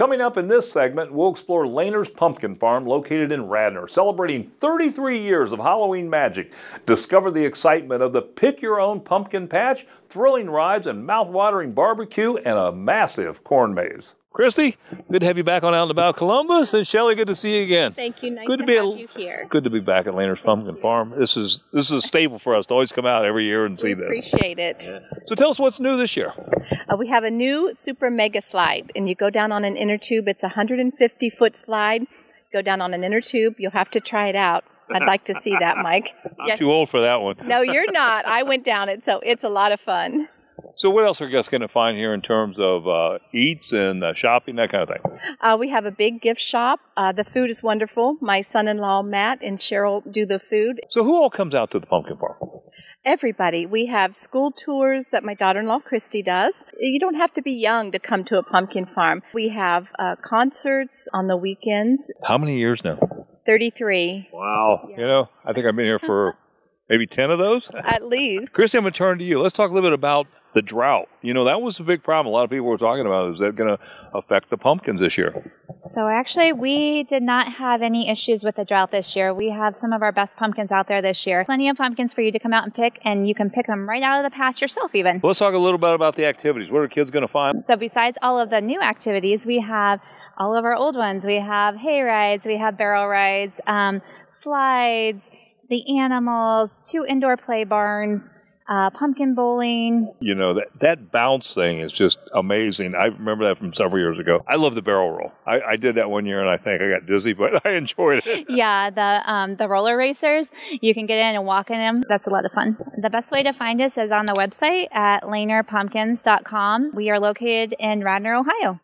Coming up in this segment, we'll explore Lehner's Pumpkin Farm located in Radnor, celebrating 33 years of Halloween magic. Discover the excitement of the pick your own pumpkin patch, thrilling rides, and mouth-watering barbecue, and a massive corn maze. Christy, good to have you back on Out and About Columbus, and Shelly, good to see you again. Thank you. Nice good to, to, be have a- you here. Good to be back at Lehner's Pumpkin Farm. This is this is a staple for us to always come out every year and see this. Appreciate it. So tell us what's new this year. Uh, we have a new super mega slide, and you go down on an inner tube. It's a 150 foot slide. Go down on an inner tube. You'll have to try it out. I'd like to see that, Mike. I'm too old for that one. No, you're not. I went down it, so it's a lot of fun. So what else are guests going to find here in terms of uh, eats and uh, shopping, that kind of thing? Uh, we have a big gift shop. Uh, the food is wonderful. My son-in-law Matt and Cheryl do the food. So who all comes out to the pumpkin farm? Everybody. We have school tours that my daughter-in-law Christy does. You don't have to be young to come to a pumpkin farm. We have uh, concerts on the weekends. How many years now? 33 Wow. You know, I think I've been here for maybe 10 of those. at least. Christy, I'm going to turn to you. Let's talk a little bit about the drought. You know, that was a big problem. A lot of people were talking about is that going to affect the pumpkins this year? So actually, we did not have any issues with the drought this year. We have some of our best pumpkins out there this year. Plenty of pumpkins for you to come out and pick, and you can pick them right out of the patch yourself even. Let's talk a little bit about the activities. What are kids going to find? So besides all of the new activities, we have all of our old ones. We have hay rides, we have barrel rides, um, slides, the animals, two indoor play barns, uh, pumpkin bowling. You know, that, that bounce thing is just amazing. I remember that from several years ago. I love the barrel roll. I, I did that one year and I think I got dizzy, but I enjoyed it. Yeah, the um, the roller racers. You can get in and walk in them. That's a lot of fun. The best way to find us is on the website at lehnerpumpkins.com. We are located in Radnor, Ohio.